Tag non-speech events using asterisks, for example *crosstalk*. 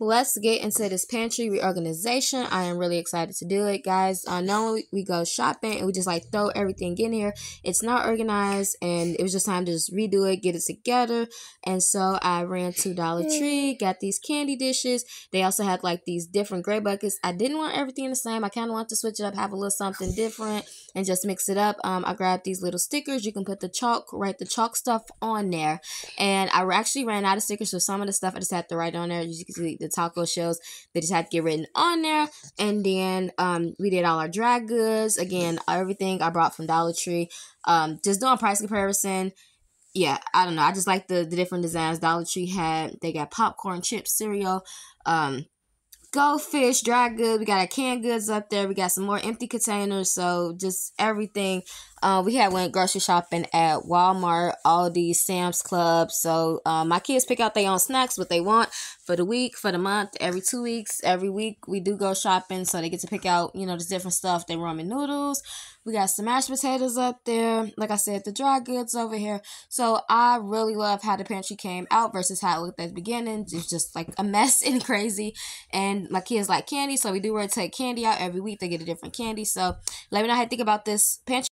let's get into this pantry reorganization. I am really excited to do it, guys. Uh, normally we go shopping and we just like throw everything in here. It's not organized, and it was just time to just redo it, get it together. And so I ran to Dollar Tree, got these candy dishes. They also had like these different gray buckets. I didn't want everything the same. I kind of want to switch it up, have a little something different, and just mix it up. Um, I grabbed these little stickers. You can put the chalk, write the chalk stuff on there, and I actually ran out of stickers, so some of the stuff I just had to write on there. You can see, the taco shells. They just had to get written on there. And then um, we did all our dry goods. Again, everything I brought from Dollar Tree. Um, just doing price comparison. Yeah, I don't know. I just like the, the different designs Dollar Tree had. They got popcorn, chips, cereal, um, goldfish, dry goods. We got our canned goods up there. We got some more empty containers. So just everything. Uh, we had went grocery shopping at Walmart, Aldi, Sam's Club. So uh, my kids pick out their own snacks, what they want for the week, for the month, every two weeks, every week we do go shopping. So they get to pick out, you know, the different stuff. They ramen noodles. We got some mashed potatoes up there. Like I said, the dry goods over here. So I really love how the pantry came out versus how it looked at the beginning. It's just like a mess *laughs* and crazy. And my kids like candy, so we do rotate candy out every week. They get a different candy. So let me know how you think about this pantry